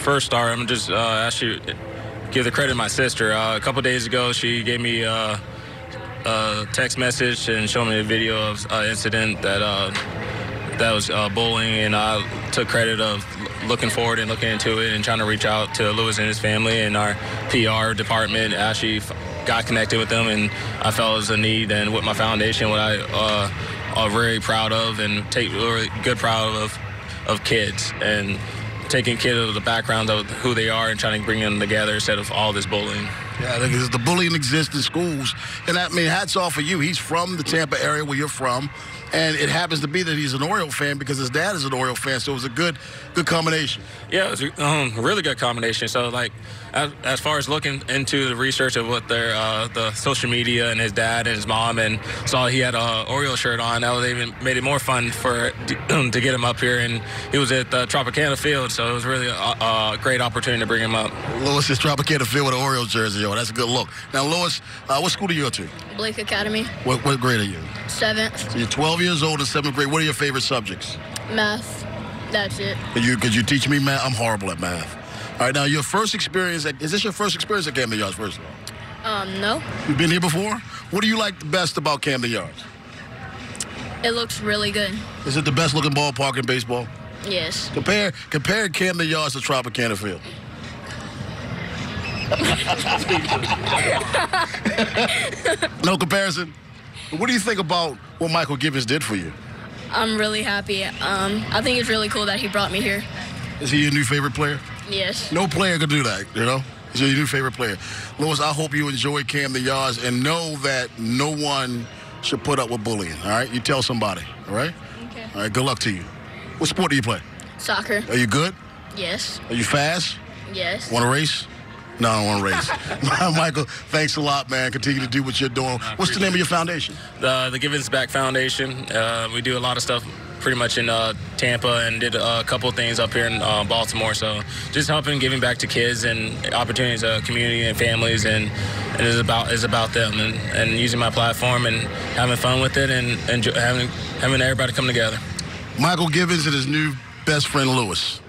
first start, I'm just uh, actually give the credit to my sister. Uh, a couple days ago, she gave me uh, a text message and showed me a video of an incident that uh, that was uh, bullying, and I took credit of looking forward and looking into it and trying to reach out to Lewis and his family and our PR department. Actually, got connected with them, and I felt it was a need. And with my foundation, what I uh, are very proud of and take really good proud of of kids and taking kids of the background of who they are and trying to bring them together instead of all this bullying. Yeah, because the bullying exists in schools, and I mean, hats off for you. He's from the Tampa area where you're from, and it happens to be that he's an Oriole fan because his dad is an Oriole fan. So it was a good, good combination. Yeah, it was a um, really good combination. So like, as, as, far as looking into the research of what their uh, the social media and his dad and his mom and saw he had a Oriole shirt on, that was even made it more fun for to get him up here. And he was at the Tropicana Field, so it was really a, a great opportunity to bring him up. Lewis is Tropicana Field with an Oriole jersey on. That's a good look. Now, Lewis, uh, what school do you go to? Blake Academy. What, what grade are you? Seventh. So you're 12 years old in seventh grade. What are your favorite subjects? Math. That's it. Could you could you teach me math? I'm horrible at math. All right, now your first experience at, is this your first experience at Camden Yards? First of all. Um, no. You've been here before. What do you like the best about Camden Yards? It looks really good. Is it the best looking ballpark in baseball? Yes. Compare compare Camden Yards to Tropicana Field. no comparison. What do you think about what Mychal Givens did for you? I'm really happy. Um, I think it's really cool that he brought me here. Is he your new favorite player? Yes. No player could do that, you know? He's your new favorite player. Lewis, I hope you enjoy Camden Yards and know that no one should put up with bullying, all right? You tell somebody, all right? Okay. All right, good luck to you. What sport do you play? Soccer. Are you good? Yes. Are you fast? Yes. Want to race? No, I don't want to race. Mychal, thanks a lot, man. Continue to do what you're doing. What's the name of your foundation? The, the Givens Back Foundation. Uh, we do a lot of stuff pretty much in uh, Tampa and did a couple things up here in uh, Baltimore. So just helping giving back to kids and opportunities to community and families and, and it's about is about them and, and using my platform and having fun with it and, and having having everybody come together. Mychal Givens and his new best friend Lewis.